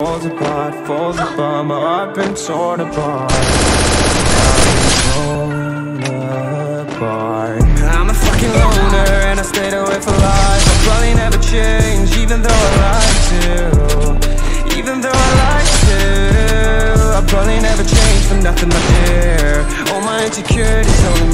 Falls apart, falls apart, my heart been torn apart. Torn apart I'm a fucking loner and I stayed away for life. I'll probably never change even though I like to. Even though I like to. I'll probably never change for nothing my dear. All my insecurities holding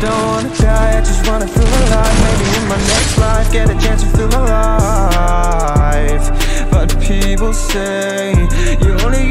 don't wanna die, I just wanna feel alive. Maybe in my next life, get a chance to feel alive. But people say, you only